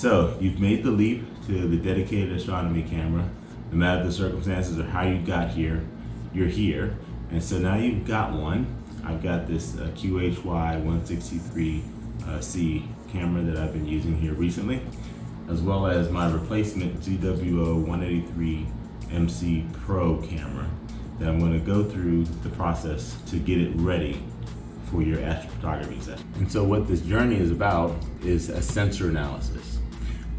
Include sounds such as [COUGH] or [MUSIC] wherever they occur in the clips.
So you've made the leap to the dedicated astronomy camera. No matter the circumstances or how you got here, you're here. And so now you've got one. I've got this uh, QHY 163C uh, camera that I've been using here recently, as well as my replacement ZWO 183 MC Pro camera that I'm going to go through the process to get it ready for your astrophotography session. And so what this journey is about is a sensor analysis.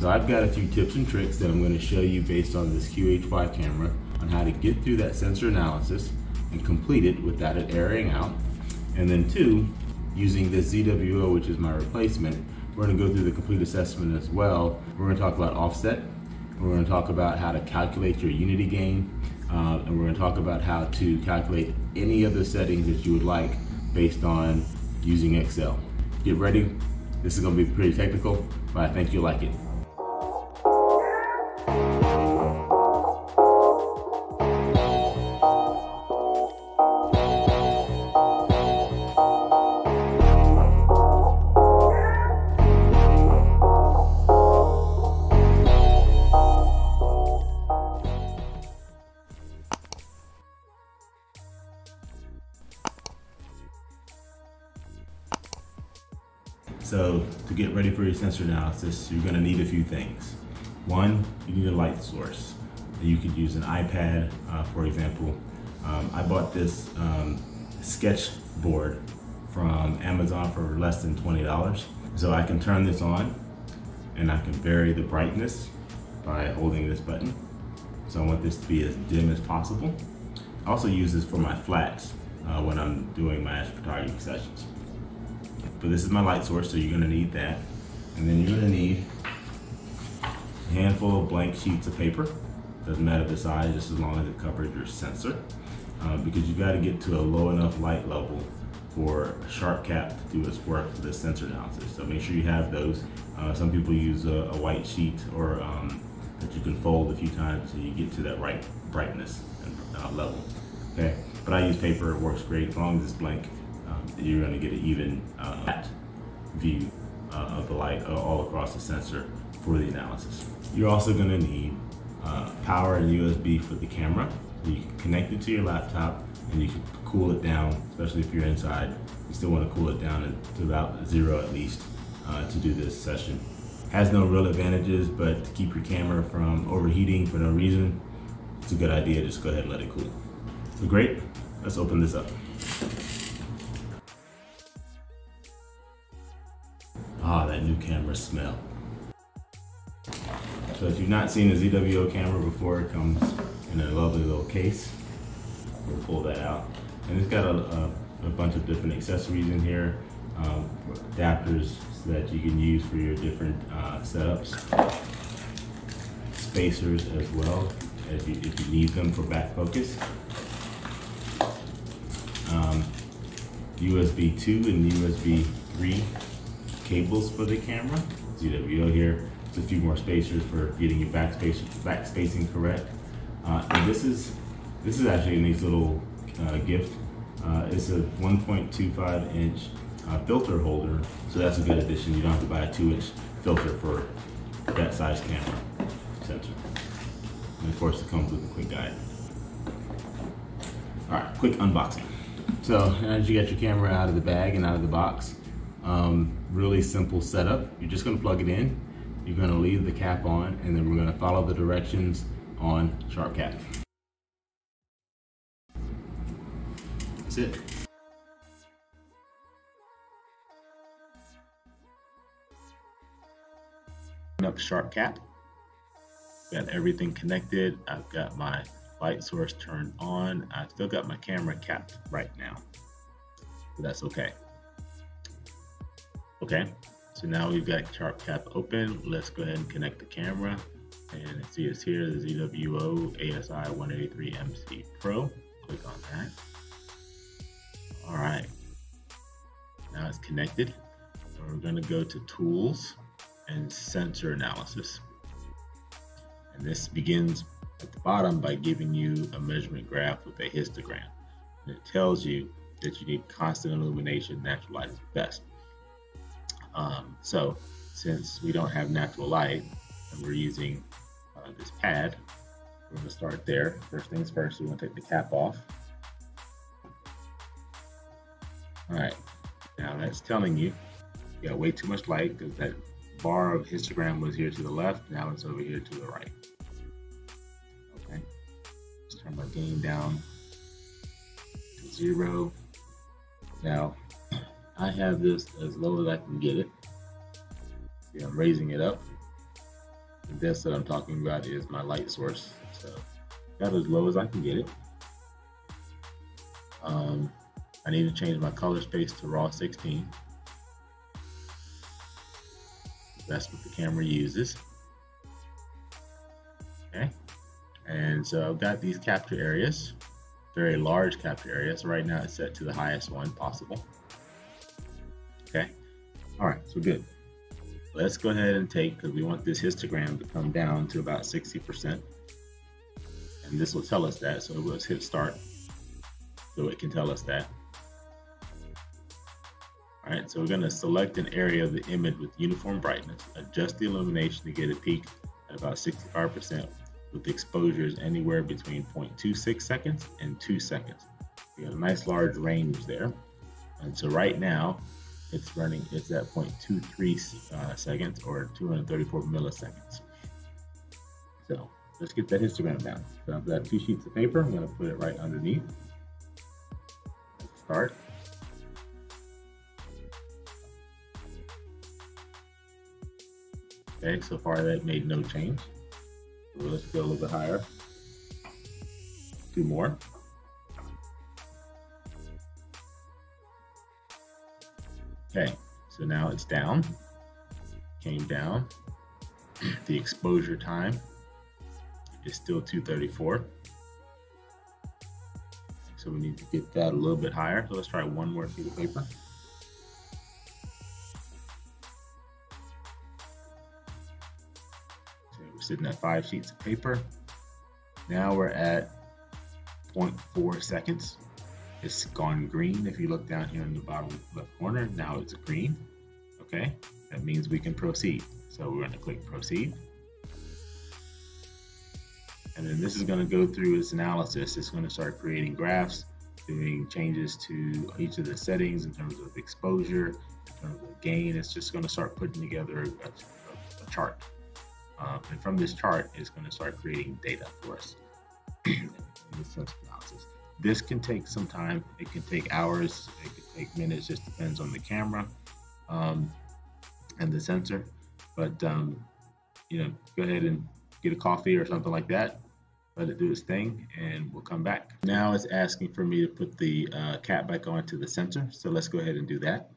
So I've got a few tips and tricks that I'm going to show you based on this QHY camera on how to get through that sensor analysis and complete it without it airing out. And then two, using this ZWO, which is my replacement, we're going to go through the complete assessment as well. We're going to talk about offset. We're going to talk about how to calculate your unity gain. Uh, and we're going to talk about how to calculate any other settings that you would like based on using Excel. Get ready. This is going to be pretty technical, but I think you'll like it. Sensor analysis, you're gonna need a few things. One, you need a light source. You could use an iPad, uh, for example. Um, I bought this um, sketch board from Amazon for less than $20. So I can turn this on and I can vary the brightness by holding this button. So I want this to be as dim as possible. I also use this for my flats uh, when I'm doing my astrophotography sessions. But this is my light source, so you're gonna need that. And then you're gonna need a handful of blank sheets of paper. Doesn't matter the size, just as long as it covers your sensor. Uh, because you gotta get to a low enough light level for a SharpCap to do its work for the sensor analysis. So make sure you have those. Uh, some people use a, a white sheet or um, that you can fold a few times so you get to that right brightness and uh, level. Okay, but I use paper, it works great as long as it's blank you're going to get an even uh, view of the light uh, all across the sensor for the analysis. You're also going to need uh, power and USB for the camera. You can connect it to your laptop and you can cool it down, especially if you're inside. You still want to cool it down to about zero at least uh, to do this session. Has no real advantages, but to keep your camera from overheating for no reason, it's a good idea. Just go ahead and let it cool. So great, let's open this up. Ah, that new camera smell. So if you've not seen a ZWO camera before, it comes in a lovely little case. We'll pull that out. And it's got a, a, a bunch of different accessories in here, um, adapters that you can use for your different uh, setups. Spacers as well, if you, if you need them for back focus. Um, USB 2 and USB 3 cables for the camera. ZWO here. Just a few more spacers for getting your back, space, back spacing correct. Uh, and this is this is actually a nice little uh, gift. Uh, it's a 1.25 inch uh, filter holder, so that's a good addition. You don't have to buy a two inch filter for that size camera sensor. And of course it comes with a quick guide. All right, quick unboxing. So as you get your camera out of the bag and out of the box, um, really simple setup. You're just gonna plug it in. You're gonna leave the cap on and then we're gonna follow the directions on SharpCap. That's it. Up SharpCap. Got everything connected. I've got my light source turned on. I've still got my camera capped right now, but that's okay. Okay, so now we've got SharpCap open. Let's go ahead and connect the camera. And see us here, the ZWO ASI 183 MC Pro. Click on that. All right, now it's connected. So we're gonna go to Tools and Sensor Analysis. And this begins at the bottom by giving you a measurement graph with a histogram. And it tells you that you need constant illumination, natural light is best. Um, so since we don't have natural light and we're using uh, this pad, we're going to start there. First things first, we want to take the cap off. All right, now that's telling you you got way too much light because that bar of histogram was here to the left, now it's over here to the right. Okay, let's turn my gain down to zero. Now, I have this as low as I can get it. I'm raising it up. This that I'm talking about is my light source. So got as low as I can get it. Um, I need to change my color space to raw 16. That's what the camera uses. Okay. And so I've got these capture areas, very large capture areas. Right now it's set to the highest one possible. Okay. All right, so good. Let's go ahead and take, because we want this histogram to come down to about 60%. And this will tell us that, so let's hit start so it can tell us that. All right, so we're gonna select an area of the image with uniform brightness, adjust the illumination to get a peak at about 65% with exposures anywhere between 0.26 seconds and two seconds. You got a nice large range there. And so right now, it's running, it's at 0.23 uh, seconds or 234 milliseconds. So let's get that histogram down. So I've got two sheets of paper. I'm going to put it right underneath. Start. Okay, so far that made no change. So let's go a little bit higher. Two more. Okay, so now it's down, came down. [CLEARS THROAT] The exposure time is still 234. So we need to get that a little bit higher. So let's try one more sheet of paper. So we're sitting at five sheets of paper. Now we're at 0.4 seconds. It's gone green. If you look down here in the bottom left corner, now it's green. Okay, that means we can proceed. So we're going to click proceed. And then this is going to go through its analysis. It's going to start creating graphs, doing changes to each of the settings in terms of exposure, in terms of gain. It's just going to start putting together a, a, a chart. Um, and from this chart, it's going to start creating data for us [CLEARS THROAT] in analysis. This can take some time. It can take hours. It can take minutes. Just depends on the camera um, and the sensor. But um, you know, go ahead and get a coffee or something like that. Let it do its thing, and we'll come back. Now it's asking for me to put the uh, cap back onto the sensor. So let's go ahead and do that.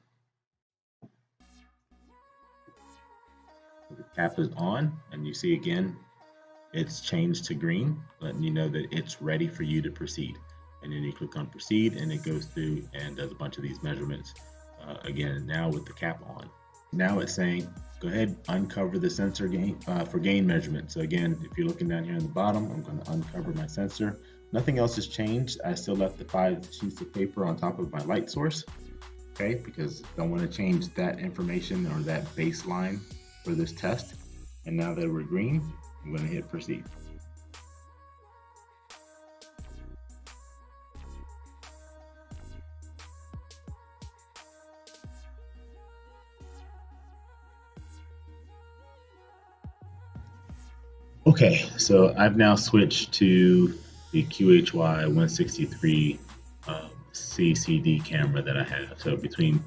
The cap is on, and you see again, it's changed to green, letting you know that it's ready for you to proceed and then you click on proceed and it goes through and does a bunch of these measurements uh, again now with the cap on. Now it's saying go ahead uncover the sensor gain uh, for gain measurement so again if you're looking down here in the bottom I'm going to uncover my sensor. Nothing else has changed. I still left the five sheets of paper on top of my light source okay because I don't want to change that information or that baseline for this test. And now that we're green I'm going to hit proceed Okay, so I've now switched to the QHY 163 um, CCD camera that I have. So between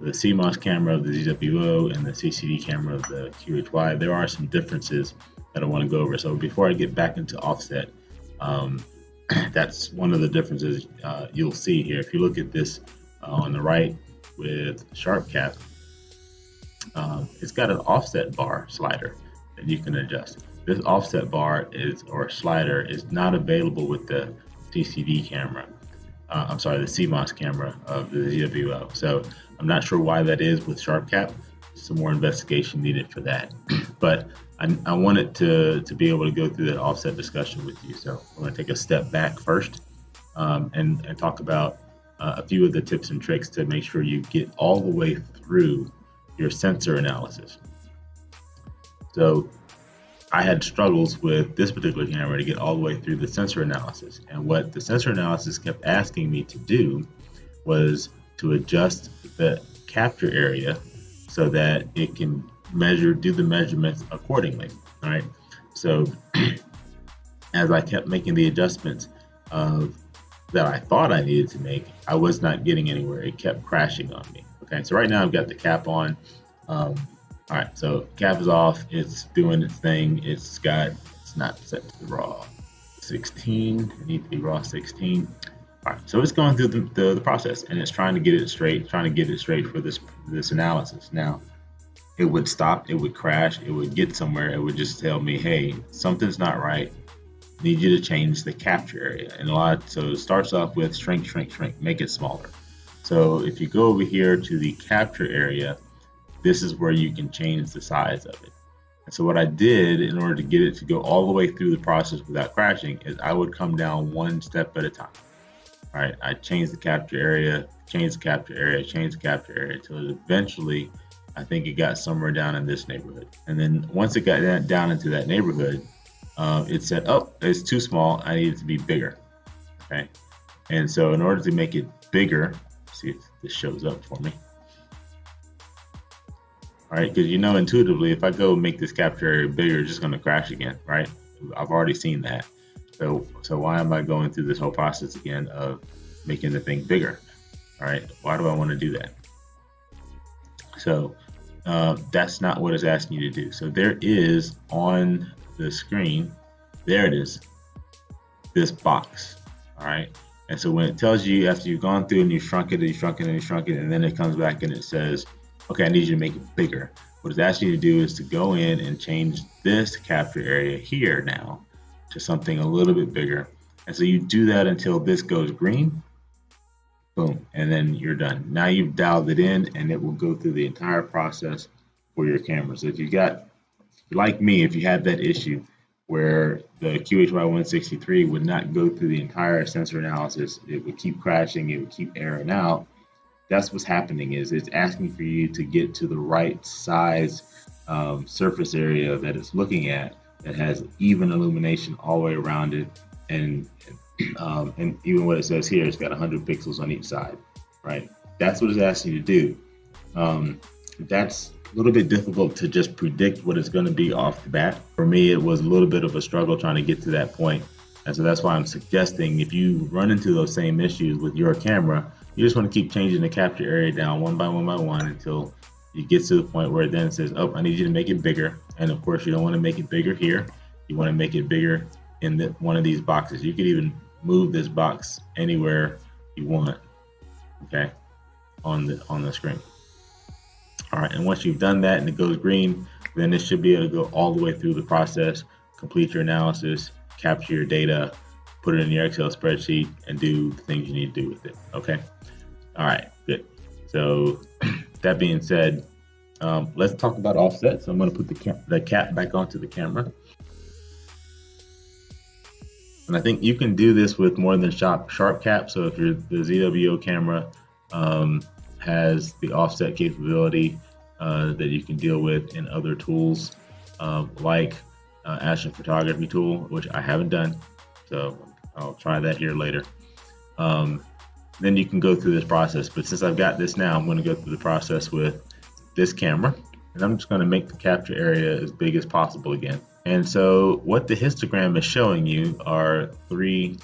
the CMOS camera of the ZWO and the CCD camera of the QHY, there are some differences that I want to go over. So before I get back into offset, um, [CLEARS THROAT] that's one of the differences uh, you'll see here. If you look at this uh, on the right with SharpCap, um, it's got an offset bar slider that you can adjust this offset bar is or slider is not available with the CCD camera. Uh, I'm sorry, the CMOS camera of the ZWO. So I'm not sure why that is with SharpCap. Some more investigation needed for that. [CLEARS THROAT] but I, I, wanted to, to be able to go through that offset discussion with you. So I'm going to take a step back first um, and, and talk about uh, a few of the tips and tricks to make sure you get all the way through your sensor analysis. So I had struggles with this particular camera to get all the way through the sensor analysis. And what the sensor analysis kept asking me to do was to adjust the capture area so that it can measure, do the measurements accordingly. All right. So [CLEARS THROAT] as I kept making the adjustments of that I thought I needed to make, I was not getting anywhere. It kept crashing on me. Okay. So right now I've got the cap on. Um, all right, so cap is off. It's doing its thing. It's got, it's not set to the raw 16. It needs to be raw 16. All right, so it's going through the, the, the, process and it's trying to get it straight, trying to get it straight for this this analysis. Now, it would stop, it would crash, it would get somewhere, it would just tell me, hey, something's not right. Need you to change the capture area. And a lot, so it starts off with shrink, shrink, shrink, make it smaller. So if you go over here to the capture area, this is where you can change the size of it. And so what I did in order to get it to go all the way through the process without crashing is I would come down one step at a time. All right, I changed the capture area, changed the capture area, changed the capture area until eventually I think it got somewhere down in this neighborhood. And then once it got down into that neighborhood, uh, it said, oh, it's too small. I need it to be bigger. Okay. And so in order to make it bigger, see if this shows up for me right? Because you know intuitively, if I go make this capture area bigger, it's just going to crash again, right? I've already seen that. So, so why am I going through this whole process again of making the thing bigger? All right, why do I want to do that? So uh, that's not what it's asking you to do. So there is on the screen, there it is, this box. All right. And so when it tells you after you've gone through and you shrunk it and you shrunk it and you shrunk it, and then it comes back and it says, okay, I need you to make it bigger. What it's asking you to do is to go in and change this capture area here now to something a little bit bigger. And so you do that until this goes green, boom, and then you're done. Now you've dialed it in and it will go through the entire process for your camera. So if you got, like me, if you had that issue where the QHY163 would not go through the entire sensor analysis, it would keep crashing, it would keep airing out, that's what's happening is it's asking for you to get to the right size um, surface area that it's looking at that has even illumination all the way around it. And um, and even what it says here it's got 100 pixels on each side right? That's what it's asking you to do. Um, that's a little bit difficult to just predict what it's going to be off the bat. For me it was a little bit of a struggle trying to get to that point and so that's why i'm suggesting if you run into those same issues with your camera you just want to keep changing the capture area down one by one by one until you get to the point where it then says, oh, I need you to make it bigger. And of course, you don't want to make it bigger here. You want to make it bigger in the, one of these boxes. You could even move this box anywhere you want, okay, on the on the screen. All right, and once you've done that and it goes green, then it should be able to go all the way through the process, complete your analysis, capture your data, put it in your Excel spreadsheet, and do the things you need to do with it. Okay. All right. Good. So [CLEARS THROAT] that being said, um, let's talk about offset. So I'm going to put the cap, the cap back onto the camera. And I think you can do this with more than sharp, SharpCap. So if your the ZWO camera um, has the offset capability uh, that you can deal with in other tools uh, like uh, Astro Photography Tool, which I haven't done. So I'll try that here later. Um, then you can go through this process. But since I've got this now, I'm going to go through the process with this camera. And I'm just going to make the capture area as big as possible again. And so what the histogram is showing you are three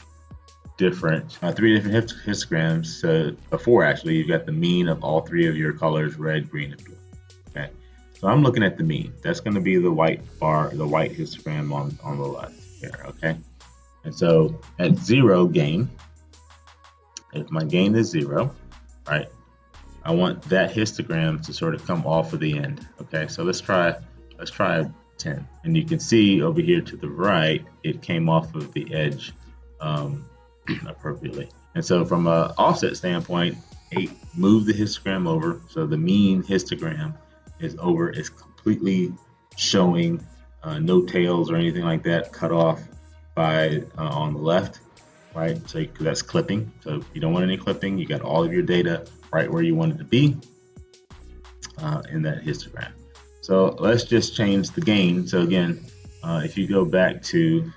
different, uh, three different histograms. So before actually, you've got the mean of all three of your colors, red, green, and blue. Okay. So I'm looking at the mean. That's going to be the white bar, the white histogram on, on the left here. Okay. And so at zero gain, if my gain is zero, right, I want that histogram to sort of come off of the end. Okay, so let's try, let's try 10. And you can see over here to the right, it came off of the edge um, [CLEARS THROAT] appropriately. And so from a offset standpoint, eight, move the histogram over. So the mean histogram is over, it's completely showing uh, no tails or anything like that cut off by uh, on the left right? So that's clipping. So you don't want any clipping. You got all of your data right where you want it to be uh, in that histogram. So let's just change the gain. So again, uh, if you go back to,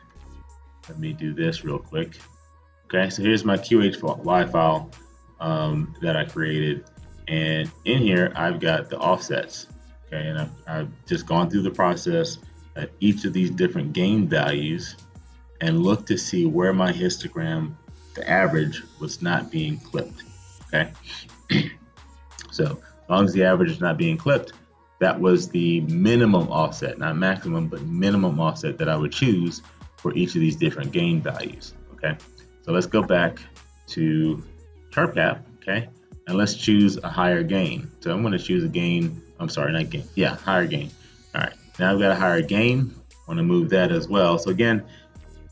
let me do this real quick. Okay, so here's my QHY file um, that I created. And in here, I've got the offsets. Okay, and I've, I've just gone through the process at each of these different gain values and look to see where my histogram, the average, was not being clipped. Okay, [CLEARS THROAT] so as long as the average is not being clipped, that was the minimum offset, not maximum, but minimum offset that I would choose for each of these different gain values. Okay, so let's go back to SharpCap. Okay, and let's choose a higher gain. So I'm going to choose a gain. I'm sorry, not gain. Yeah, higher gain. All right, now I've got a higher gain. I want to move that as well. So again,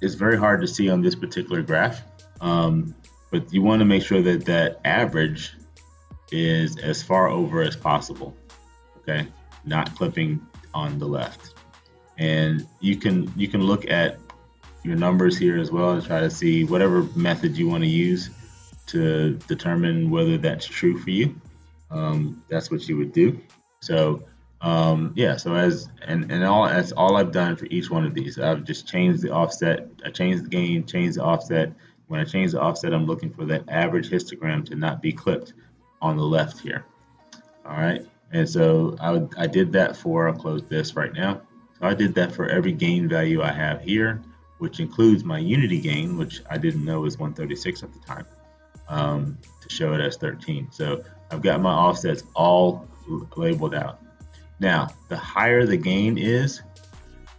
it's very hard to see on this particular graph, um, but you want to make sure that that average is as far over as possible. Okay, not clipping on the left. And you can you can look at your numbers here as well and try to see whatever method you want to use to determine whether that's true for you. Um, that's what you would do. So um, yeah, so as and and all that's all I've done for each one of these. I've just changed the offset. I changed the gain, changed the offset. When I change the offset, I'm looking for that average histogram to not be clipped on the left here. All right, and so I, would, I did that for. I'll close this right now. So I did that for every gain value I have here, which includes my unity gain, which I didn't know was 136 at the time, um, to show it as 13. So I've got my offsets all labeled out. Now, the higher the gain is,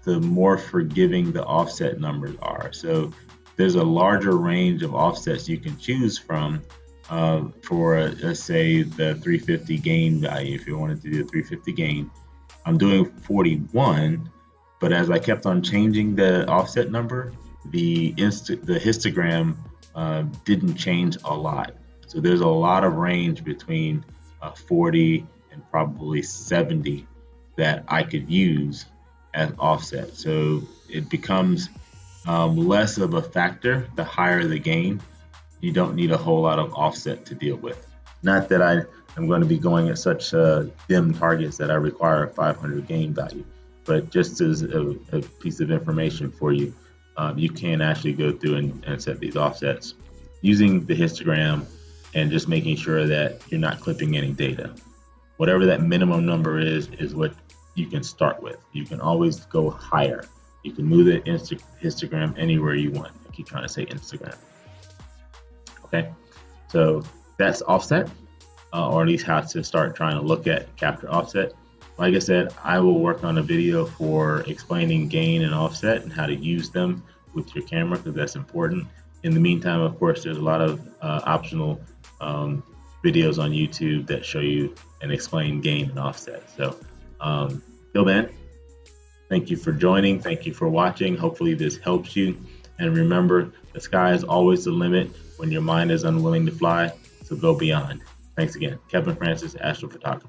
the more forgiving the offset numbers are. So there's a larger range of offsets you can choose from uh, for, uh, let's say, the 350 gain value. If you wanted to do a 350 gain, I'm doing 41, but as I kept on changing the offset number, the the histogram uh, didn't change a lot. So there's a lot of range between uh, 40 and probably 70 that I could use as offset. So it becomes um, less of a factor the higher the gain. You don't need a whole lot of offset to deal with. Not that I am going to be going at such uh, dim targets that I require a 500 gain value, but just as a, a piece of information for you, um, you can actually go through and, and set these offsets using the histogram and just making sure that you're not clipping any data. Whatever that minimum number is, is what you can start with. You can always go higher. You can move the Insta- histogram anywhere you want. I keep trying to say Instagram. Okay, so that's offset, uh, or at least how to start trying to look at capture offset. Like I said, I will work on a video for explaining gain and offset and how to use them with your camera because that's important. In the meantime, of course, there's a lot of uh, optional um, videos on YouTube that show you and explain gain and offset. So um, till then, thank you for joining. Thank you for watching. Hopefully, this helps you. And remember, the sky is always the limit when your mind is unwilling to fly. So go beyond. Thanks again. Kevin Francis, astrophotographer.